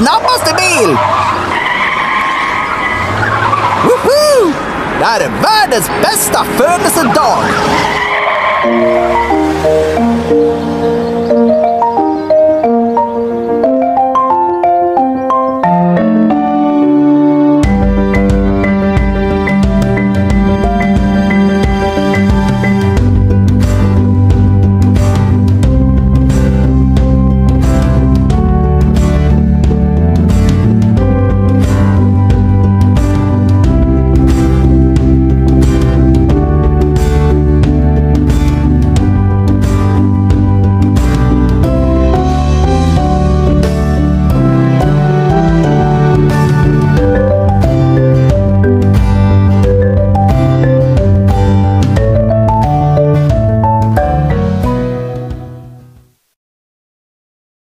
snabbaste bil! Woho! Det här är världens bästa födelsedag!